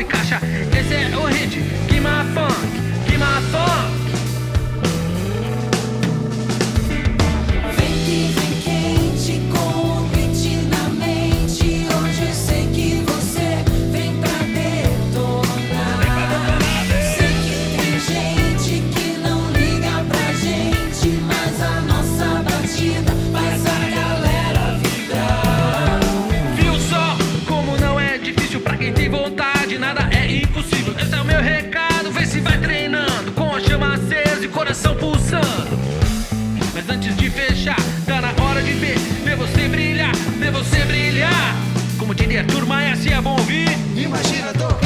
e caixa. esse coração pulsando. Mas antes de fechar, tá na hora de ver, ver você brilhar, ver você brilhar. Como diria a turma, essa é bom ouvir. Imagina tô.